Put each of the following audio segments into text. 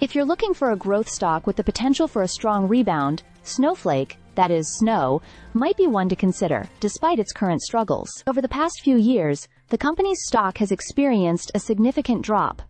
If you're looking for a growth stock with the potential for a strong rebound, Snowflake, that is Snow, might be one to consider, despite its current struggles. Over the past few years, the company's stock has experienced a significant drop,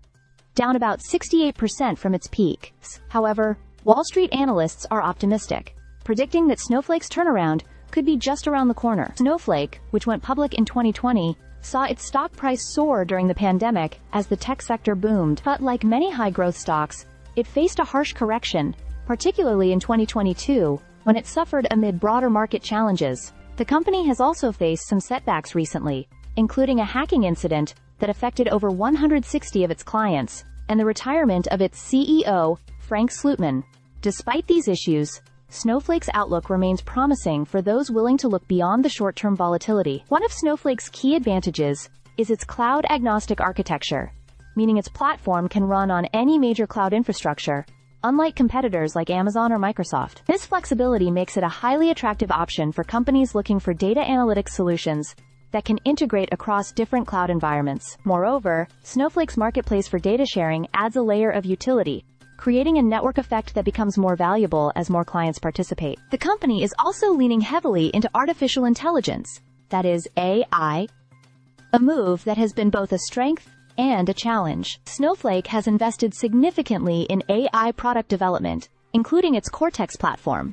down about 68% from its peak. However, Wall Street analysts are optimistic, predicting that Snowflake's turnaround could be just around the corner. Snowflake, which went public in 2020, saw its stock price soar during the pandemic as the tech sector boomed. But like many high-growth stocks, it faced a harsh correction, particularly in 2022, when it suffered amid broader market challenges. The company has also faced some setbacks recently, including a hacking incident that affected over 160 of its clients, and the retirement of its CEO, Frank Slootman. Despite these issues, Snowflake's outlook remains promising for those willing to look beyond the short-term volatility. One of Snowflake's key advantages is its cloud-agnostic architecture, meaning its platform can run on any major cloud infrastructure, unlike competitors like Amazon or Microsoft. This flexibility makes it a highly attractive option for companies looking for data analytics solutions that can integrate across different cloud environments. Moreover, Snowflake's marketplace for data sharing adds a layer of utility, creating a network effect that becomes more valuable as more clients participate. The company is also leaning heavily into artificial intelligence, that is, AI, a move that has been both a strength and a challenge. Snowflake has invested significantly in AI product development, including its Cortex platform,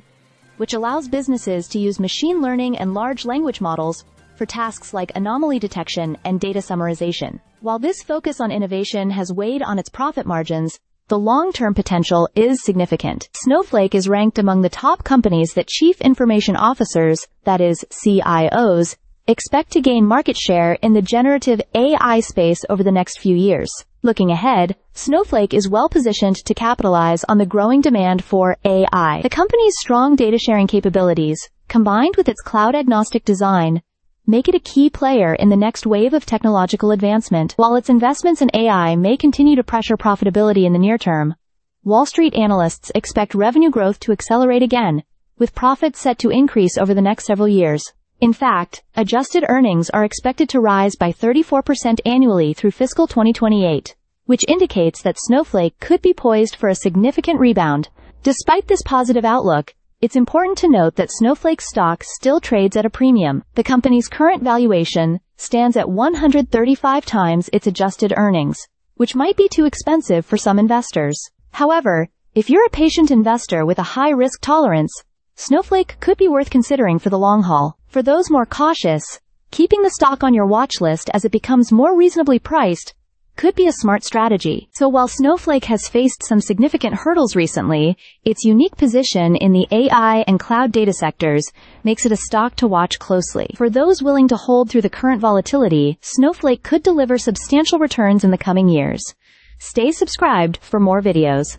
which allows businesses to use machine learning and large language models for tasks like anomaly detection and data summarization. While this focus on innovation has weighed on its profit margins, the long-term potential is significant. Snowflake is ranked among the top companies that chief information officers, that is, CIOs, expect to gain market share in the generative AI space over the next few years. Looking ahead, Snowflake is well positioned to capitalize on the growing demand for AI. The company's strong data sharing capabilities, combined with its cloud agnostic design, make it a key player in the next wave of technological advancement. While its investments in AI may continue to pressure profitability in the near term, Wall Street analysts expect revenue growth to accelerate again, with profits set to increase over the next several years. In fact, adjusted earnings are expected to rise by 34% annually through fiscal 2028, which indicates that Snowflake could be poised for a significant rebound. Despite this positive outlook, it's important to note that Snowflake stock still trades at a premium. The company's current valuation stands at 135 times its adjusted earnings, which might be too expensive for some investors. However, if you're a patient investor with a high risk tolerance, Snowflake could be worth considering for the long haul. For those more cautious, keeping the stock on your watch list as it becomes more reasonably priced could be a smart strategy. So while Snowflake has faced some significant hurdles recently, its unique position in the AI and cloud data sectors makes it a stock to watch closely. For those willing to hold through the current volatility, Snowflake could deliver substantial returns in the coming years. Stay subscribed for more videos.